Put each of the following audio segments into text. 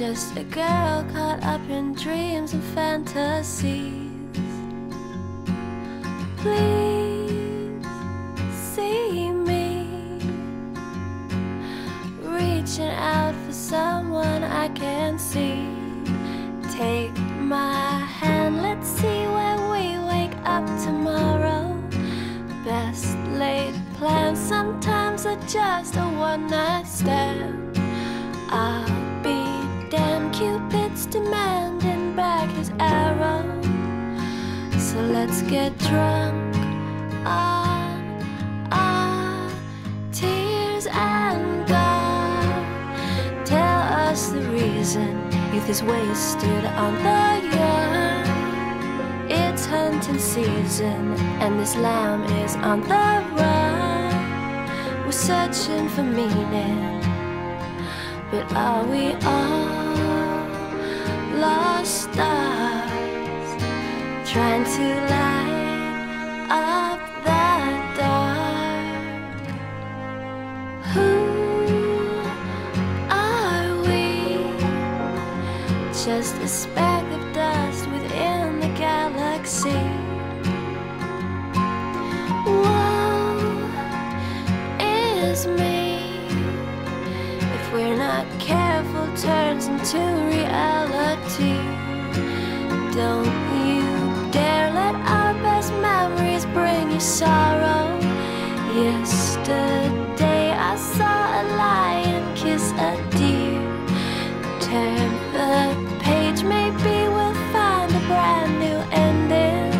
Just a girl caught up in dreams and fantasies. Please see me reaching out for someone I can see. Take my hand, let's see where we wake up tomorrow. Best laid plans sometimes are just a one night stand. I'll let's get drunk on our tears and go. Tell us the reason youth is wasted on the young. It's hunting season, and this lamb is on the run. We're searching for meaning, but are we all lost stars trying to light up the dark? Who are we? Just a speck of dust within the galaxy. Woe is me. If we're not careful, turns into reality. Don't sorrow. Yesterday I saw a lion kiss a deer. Turn the page, maybe we'll find a brand new ending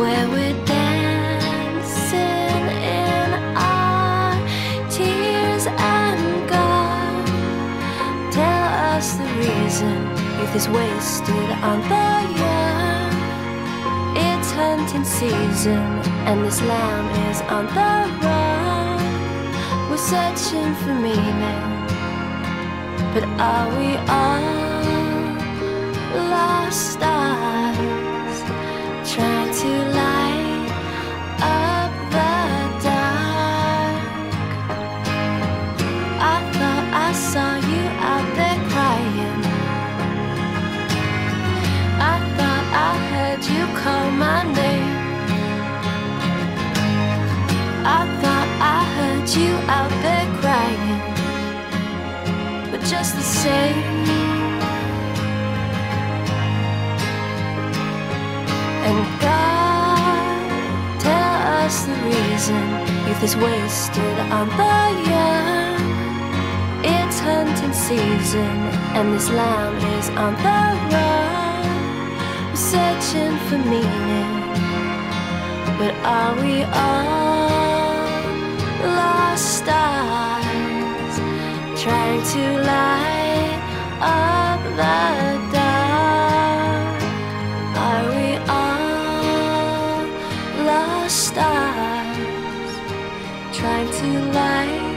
where we're dancing in our tears and gone. Tell us the reason youth is wasted on the young. Season, and this lamb is on the run. We're searching for meaning. But are we all lost stars trying to light up the dark? I thought I saw you out there crying. I thought I heard you call my name. Just the same. And God, tell us the reason youth is wasted on the young. It's hunting season, and this lamb is on the run. Searching for meaning, but are we all trying to light up the dark. Are we all lost stars trying to light